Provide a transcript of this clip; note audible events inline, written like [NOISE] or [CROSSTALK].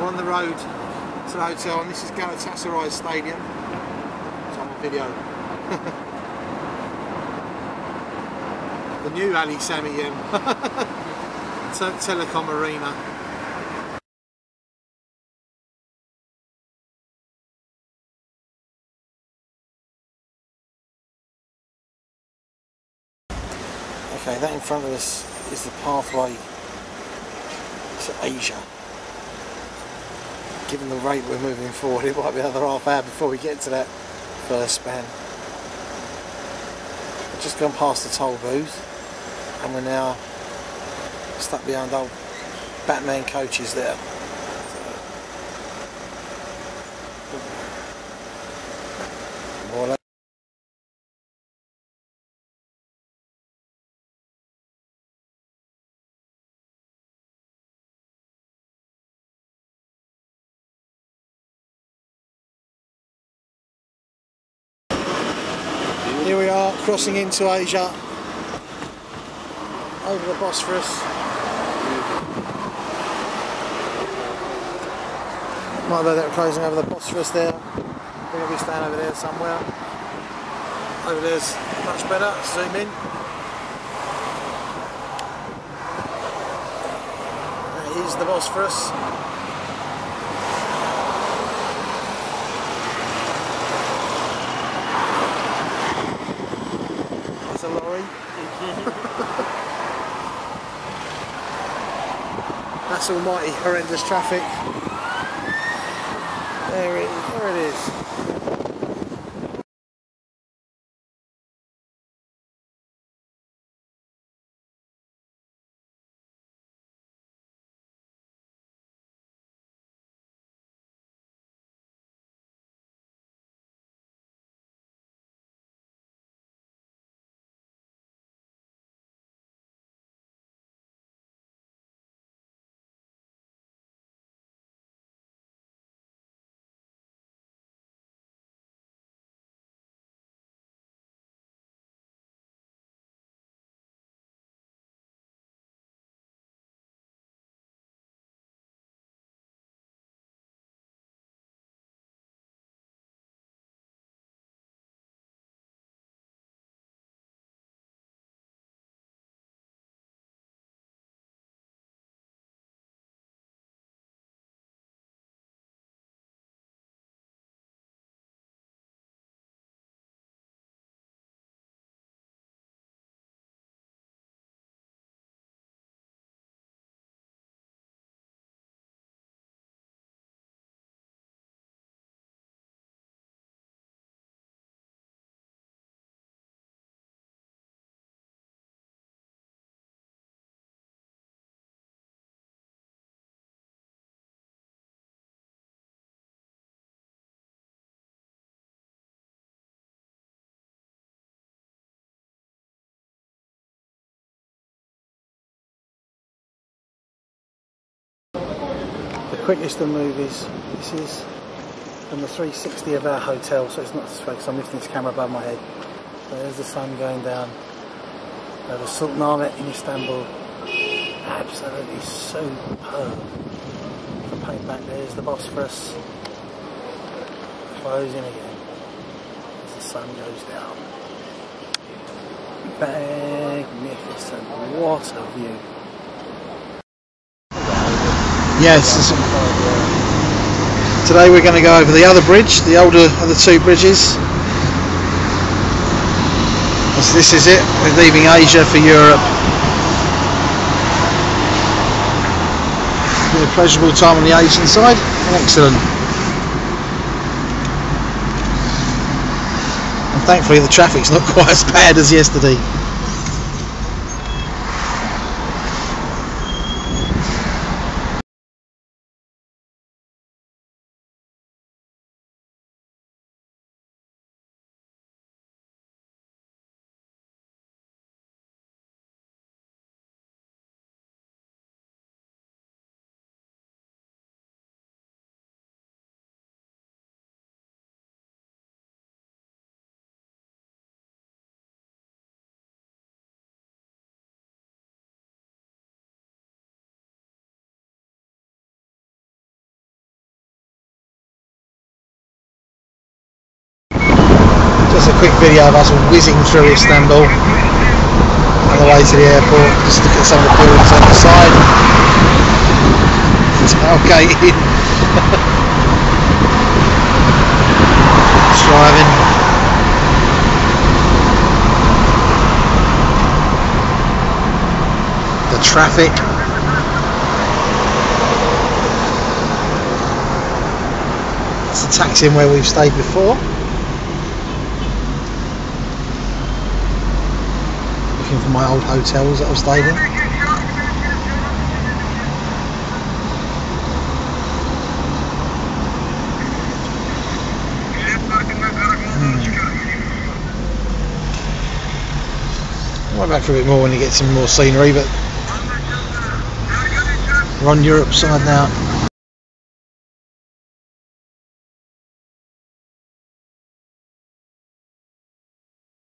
on the road to the hotel, and this is Galatasaray Stadium. It's on video. [LAUGHS] the new Ali Sami [LAUGHS] Te- Telekom Arena. Okay, that in front of us is the pathway to Asia. Given the rate we're moving forward, it might be another half hour before we get to that first span. We've just gone past the toll booth and we're now stuck behind old Batman coaches there. More Here we are crossing into Asia over the Bosphorus. Might be that closing over the Bosphorus there. We're going to be staying over there somewhere. Over there's much better. Zoom in. That is the Bosphorus. There's a lorry. That's almighty horrendous traffic. There it, there it is. Quickest of movies. This is from the 360 of our hotel, so it's not this way I'm lifting this camera above my head. There's the sun going down over Sultanahmet in Istanbul. Absolutely superb. The paint back there is the Bosphorus. Closing again as the sun goes down. Magnificent. What a view. Yes. Today we're going to go over the other bridge, the older of the two bridges. This is it. We're leaving Asia for Europe. A pleasurable time on the Asian side. Excellent. And thankfully the traffic's not [LAUGHS] quite as bad as yesterday. A quick video of us whizzing through Istanbul on the way to the airport. Just look at some of the buildings on the side. [LAUGHS] Tailgating. [LAUGHS] Driving. The traffic. It's a taxi in where we've stayed before. Looking my old hotels that I've stayed in. Hmm. Might back for a bit more when you get some more scenery, but we're on Europe side now.